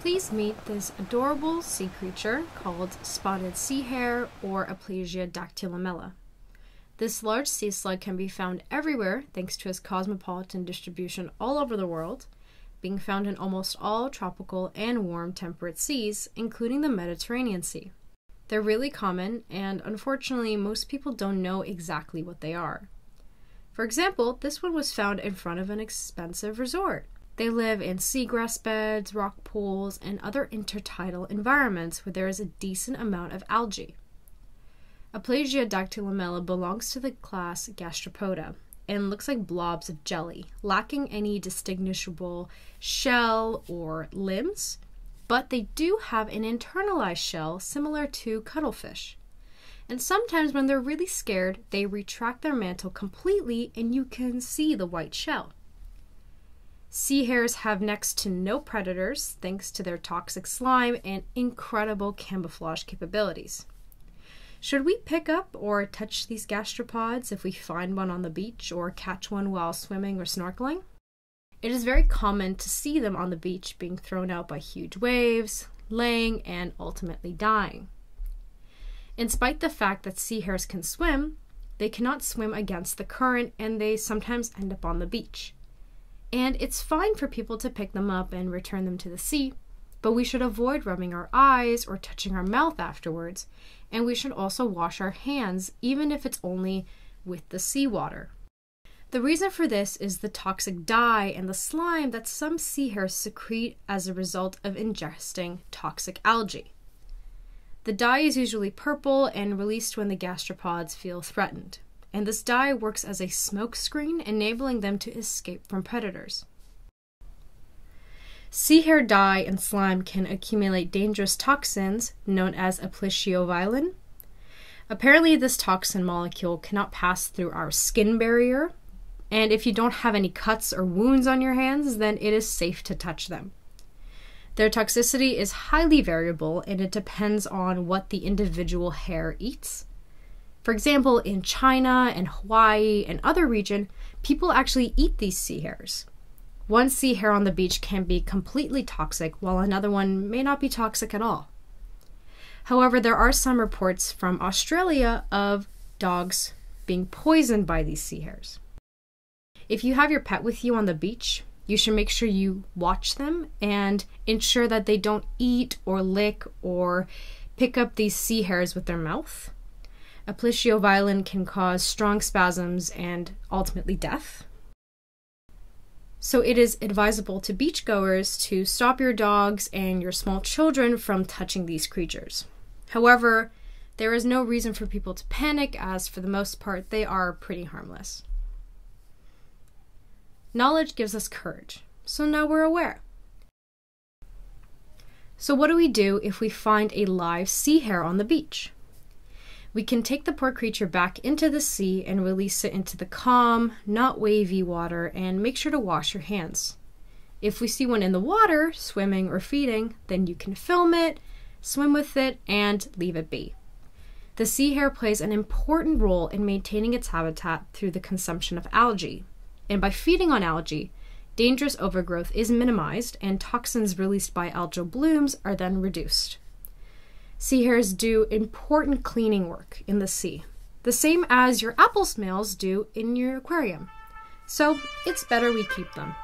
Please meet this adorable sea creature called spotted sea hare or Aplysia dactylomela. This large sea slug can be found everywhere thanks to its cosmopolitan distribution all over the world, being found in almost all tropical and warm temperate seas, including the Mediterranean Sea. They're really common, and unfortunately, most people don't know exactly what they are. For example, this one was found in front of an expensive resort. They live in seagrass beds, rock pools, and other intertidal environments where there is a decent amount of algae. Aplysia dactylomela belongs to the class Gastropoda and looks like blobs of jelly, lacking any distinguishable shell or limbs, but they do have an internalized shell similar to cuttlefish. And sometimes, when they're really scared, they retract their mantle completely and you can see the white shell. Sea hares have next to no predators thanks to their toxic slime and incredible camouflage capabilities. Should we pick up or touch these gastropods if we find one on the beach or catch one while swimming or snorkeling? It is very common to see them on the beach being thrown out by huge waves, laying, and ultimately dying. In spite the fact that sea hares can swim, they cannot swim against the current and they sometimes end up on the beach. And it's fine for people to pick them up and return them to the sea, but we should avoid rubbing our eyes or touching our mouth afterwards, and we should also wash our hands, even if it's only with the seawater. The reason for this is the toxic dye and the slime that some sea hares secrete as a result of ingesting toxic algae. The dye is usually purple and released when the gastropods feel threatened and this dye works as a smoke screen, enabling them to escape from predators. Sea hare dye and slime can accumulate dangerous toxins known as aplysioviolin. Apparently, this toxin molecule cannot pass through our skin barrier, and if you don't have any cuts or wounds on your hands, then it is safe to touch them. Their toxicity is highly variable and it depends on what the individual hare eats. For example, in China and Hawaii and other regions, people actually eat these sea hares. One sea hare on the beach can be completely toxic, while another one may not be toxic at all. However, there are some reports from Australia of dogs being poisoned by these sea hares. If you have your pet with you on the beach, you should make sure you watch them and ensure that they don't eat or lick or pick up these sea hares with their mouth. Aplysioviolin can cause strong spasms and ultimately death. So it is advisable to beachgoers to stop your dogs and your small children from touching these creatures. However, there is no reason for people to panic, as for the most part, they are pretty harmless. Knowledge gives us courage, so now we're aware. So, what do we do if we find a live sea hare on the beach? We can take the poor creature back into the sea and release it into the calm, not wavy water and make sure to wash your hands. If we see one in the water, swimming or feeding, then you can film it, swim with it, and leave it be. The sea hare plays an important role in maintaining its habitat through the consumption of algae. And by feeding on algae, dangerous overgrowth is minimized and toxins released by algal blooms are then reduced sea hares do important cleaning work in the sea, the same as your apple snails do in your aquarium. So it's better we keep them.